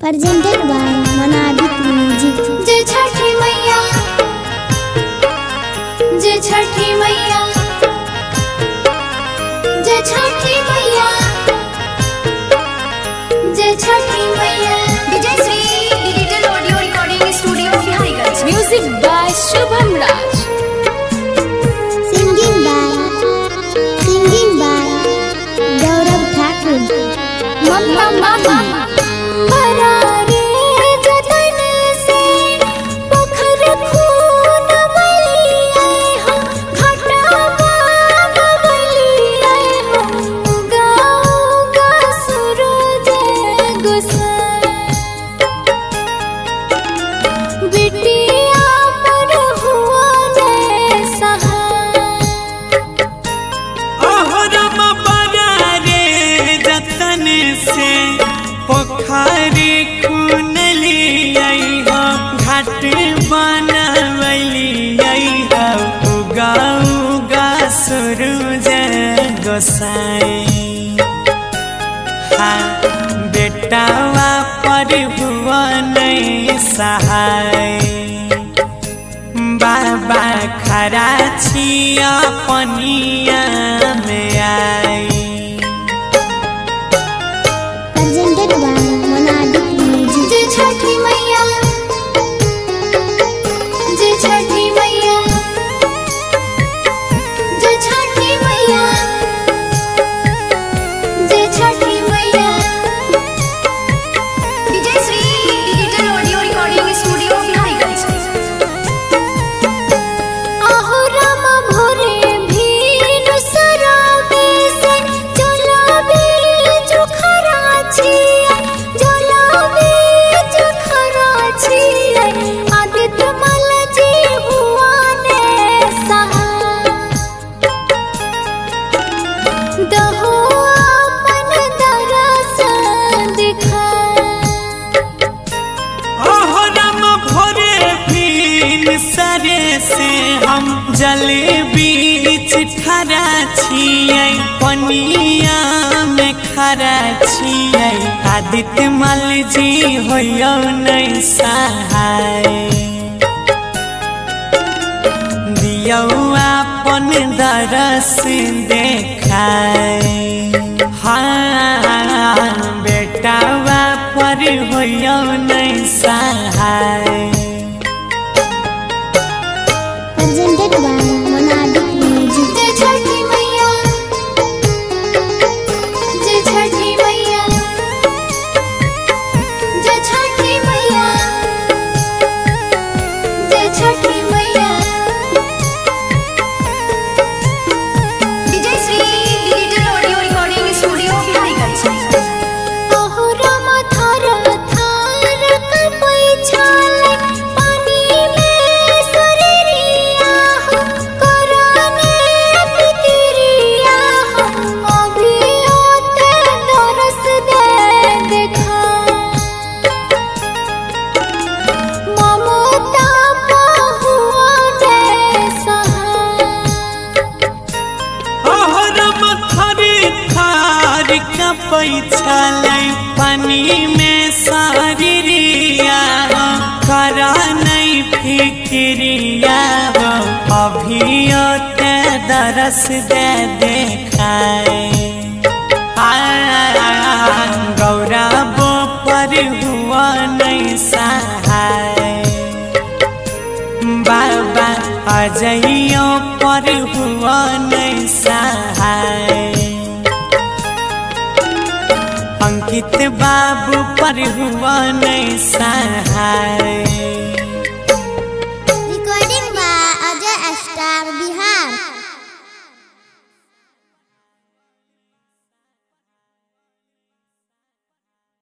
presented by Monabik Music. जय छठी मैया। जय छठी मैया। जय छठी मैया। जय छठी मैया। Vijay Shri digital audio recording studio Bihariganj music by Shubham Raj. Singing by Singing by Gaurav Thakur. मम्मा मम्मा पोखरी खून लियाई हो घाट बनवली हो। उगा उगा सूरज गोसाई। हाँ बेटावा पर नहीं सहाय। बाबा खरा छिया पनिया हम जल बीच खरा छियै, पनिया में खरा छियै। आदित्य मल जी होयो। नहीं सहाय दियौ अपन दरस देखाय। हाँ बेटावा पर होयो नहीं सहाय that one. थार कपै छलै पानी में सारिरिया करा नहीं फिक्रिया। अभी ते दरस दे देखाए। गौरव पर हुआ नहीं सहाय। बाबा अजइयो पर हुआ नहीं सहाय। अंकित बाबू पर हुआ नहीं सहाय।